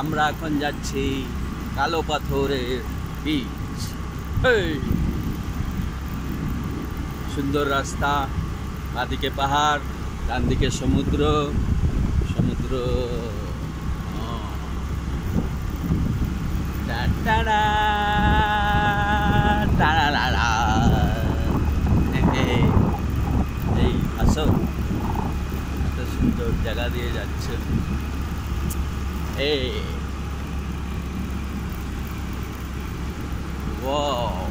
আমরা এখন যাচ্ছি কালো পাথরের বিচ সুন্দর রাস্তা, বাদিকে পাহাড় ডান দিকে সমুদ্র। সমুদ্র এই আসো। এত সুন্দর জায়গা দিয়ে যাচ্ছে। এই Wow,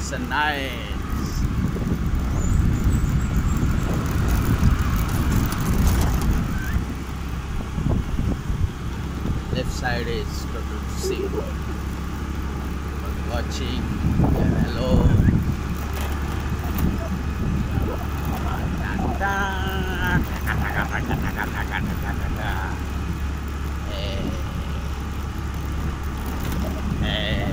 so nice. Left side is total sea. Watching hello. Hey. Hey.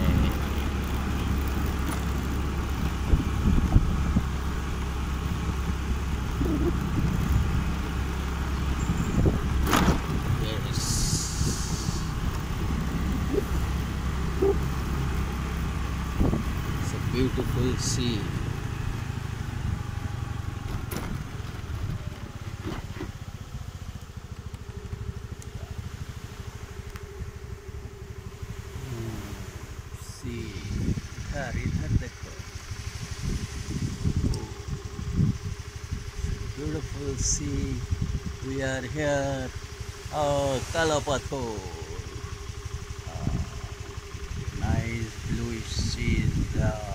Yes. It's a beautiful sea. Beautiful sea, we are here, oh Kalapathar, ah, nice bluish sea.